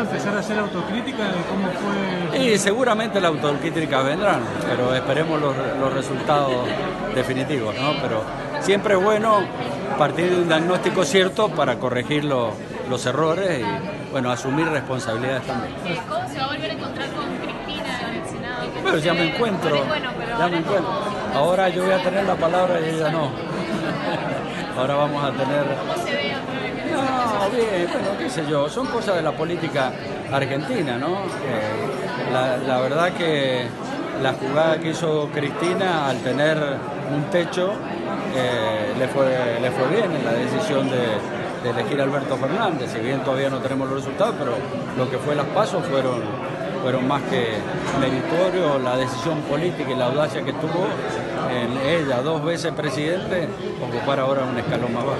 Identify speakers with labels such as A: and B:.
A: empezar a hacer autocrítica de cómo fue?
B: Y seguramente las autocríticas vendrán, pero esperemos los, los resultados definitivos, ¿no? Pero siempre es bueno partir de un diagnóstico cierto para corregir los, los errores y, bueno, asumir responsabilidades también.
C: ¿Cómo se va a volver a encontrar con Cristina en el Senado? ¿Cómo
B: Bueno, ya me encuentro,
C: Bueno, pero
B: ya
C: ahora
B: me encuentro.
C: ¿cómo-
B: Ahora yo voy a tener la palabra y ella no. Ahora vamos a tener
C: ¿Cómo se ve
B: bueno, qué sé yo, son cosas de la política argentina, ¿no? La, verdad que la jugada que hizo Cristina al tener un techo eh, le, fue, le fue bien en la decisión de, elegir Alberto Fernández, si bien todavía no tenemos los resultados, pero lo que fue las pasos fueron, fueron más que meritorios, la decisión política y la audacia que tuvo en ella, dos veces presidente, ocupar ahora un escalón más bajo.